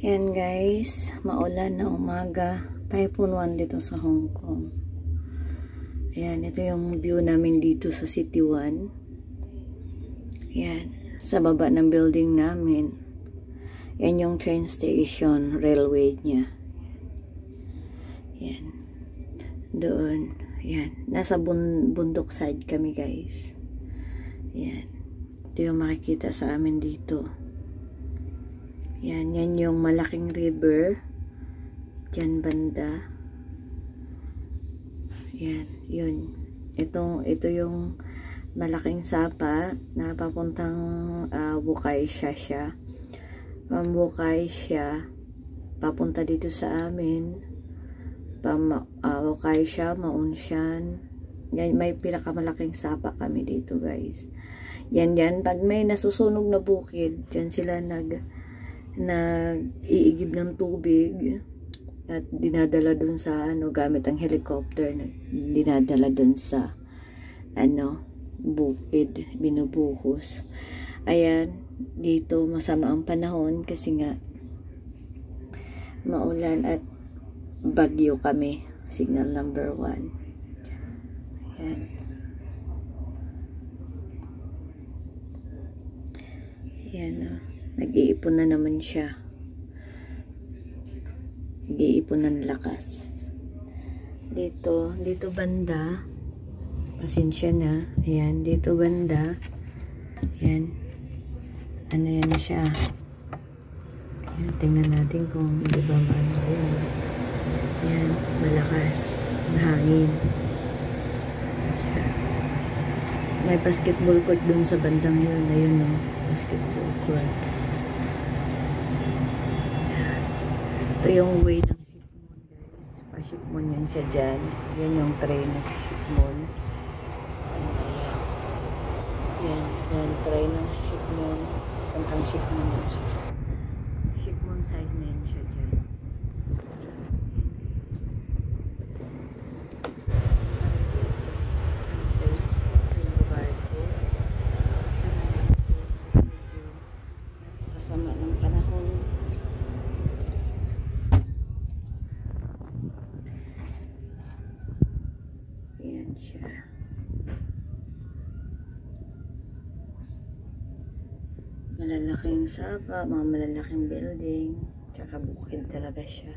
Yan guys, maulan na umaga. Typhoon 1 dito sa Hong Kong. Ayan, ito yung view namin dito sa City 1. Yan, sa baba ng building namin. Yan yung train station, railway niya. Yan. Doon. Yan. Nasa bun bundok side kami guys. Yan. Ito yung makikita sa amin dito. Yan. Yan yung malaking river. Diyan banda. Yan. Yun. Ito, ito yung malaking sapa na papuntang uh, Bukay siya siya. From Bukay siya papunta dito sa amin pam uh, Bukay siya Maunsyan yan, may pinakamalaking sapa kami dito guys yan yan pag may nasusunog na bukid dyan sila nag nag iigib ng tubig at dinadala dun sa ano gamit ang helicopter na dinadala dun sa ano bukid binubuhos. Ayan dito masama ang panahon kasi nga maulan at bagyo kami signal number 1 yan yan o oh. Nag-iipon na naman siya. Nag-iipon ng lakas. Dito dito banda. Pasensya na. Ayan dito banda. Yan ano yan siya? Yan, tingnan natin kung hindi ba maano yan yan, malakas. Hangin. May basketball court dun sa bandang yun. Ayun no, basketball court ito yung way ng Shipmon guys pa-Shipmon yan siya dyan yan yung train na sa Shipmon yan, yan, train ng Shipmon Pantang Shipmon yun siya. Shipmon side na yun siya dyan. Kasama ng panahon. Yan siya. Malalaking sapa, mga malalaking building, tsaka bukid talaga siya.